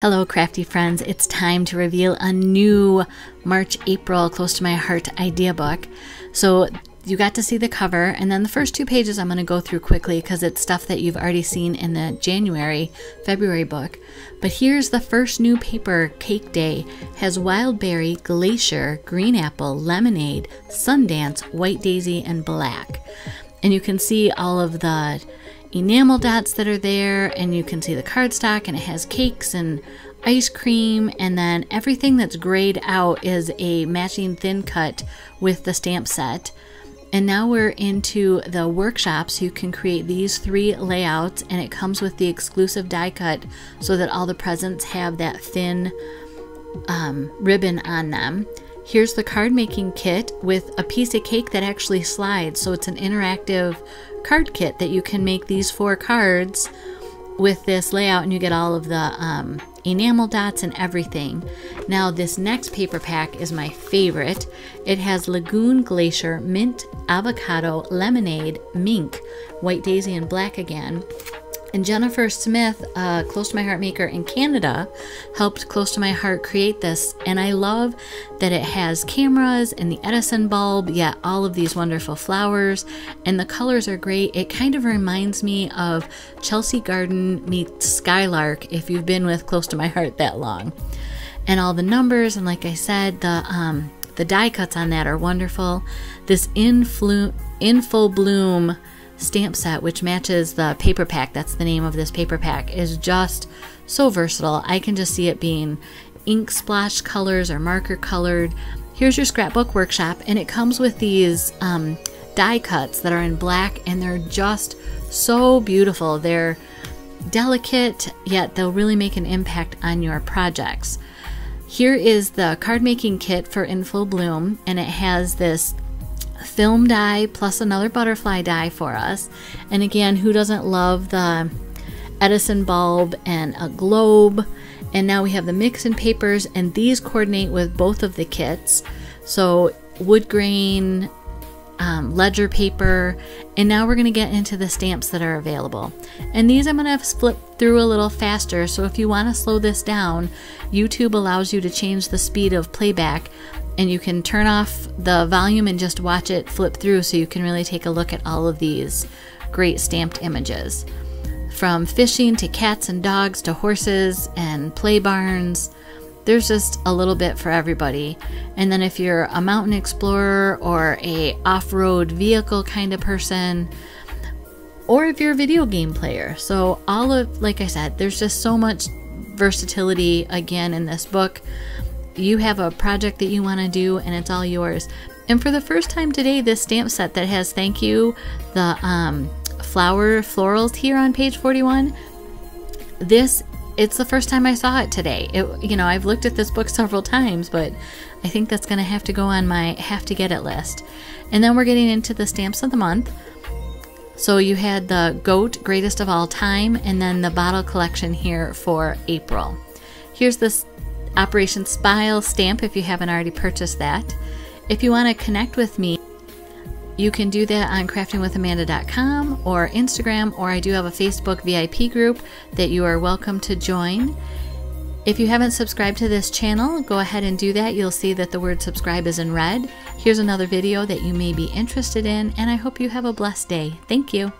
Hello, crafty friends. It's time to reveal a new March April Close to My Heart idea book. So, you got to see the cover, and then the first two pages I'm going to go through quickly because it's stuff that you've already seen in the January, February book. But here's the first new paper Cake Day has wild berry, glacier, green apple, lemonade, Sundance, white daisy, and black. And you can see all of the enamel dots that are there and you can see the cardstock and it has cakes and ice cream and then everything that's grayed out is a matching thin cut with the stamp set. And now we're into the workshops. You can create these three layouts and it comes with the exclusive die cut so that all the presents have that thin um, ribbon on them Here's the card making kit with a piece of cake that actually slides. So it's an interactive card kit that you can make these four cards with this layout and you get all of the um, enamel dots and everything. Now this next paper pack is my favorite. It has Lagoon Glacier, Mint, Avocado, Lemonade, Mink, White Daisy, and Black again. And Jennifer Smith, uh, Close to My Heart maker in Canada, helped Close to My Heart create this. And I love that it has cameras and the Edison bulb, yet all of these wonderful flowers. And the colors are great. It kind of reminds me of Chelsea Garden meets Skylark if you've been with Close to My Heart that long. And all the numbers, and like I said, the um, the die cuts on that are wonderful. This in, in full bloom stamp set, which matches the paper pack, that's the name of this paper pack, is just so versatile. I can just see it being ink splash colors or marker colored. Here's your scrapbook workshop, and it comes with these um, die cuts that are in black, and they're just so beautiful. They're delicate, yet they'll really make an impact on your projects. Here is the card making kit for In Full Bloom, and it has this film die plus another butterfly die for us. And again, who doesn't love the Edison bulb and a globe? And now we have the mix and papers, and these coordinate with both of the kits. So wood grain, um, ledger paper, and now we're going to get into the stamps that are available. And these I'm going to flip through a little faster, so if you want to slow this down, YouTube allows you to change the speed of playback and you can turn off the volume and just watch it flip through so you can really take a look at all of these great stamped images. From fishing to cats and dogs to horses and play barns, there's just a little bit for everybody. And then if you're a mountain explorer or a off-road vehicle kind of person, or if you're a video game player. So all of like I said, there's just so much versatility again in this book you have a project that you want to do and it's all yours. And for the first time today, this stamp set that has thank you, the um, flower florals here on page 41, this it's the first time I saw it today. It, you know, I've looked at this book several times, but I think that's going to have to go on my have to get it list. And then we're getting into the stamps of the month. So you had the goat greatest of all time and then the bottle collection here for April. Here's this Operation Smile stamp if you haven't already purchased that. If you want to connect with me, you can do that on craftingwithamanda.com or Instagram, or I do have a Facebook VIP group that you are welcome to join. If you haven't subscribed to this channel, go ahead and do that. You'll see that the word subscribe is in red. Here's another video that you may be interested in, and I hope you have a blessed day. Thank you.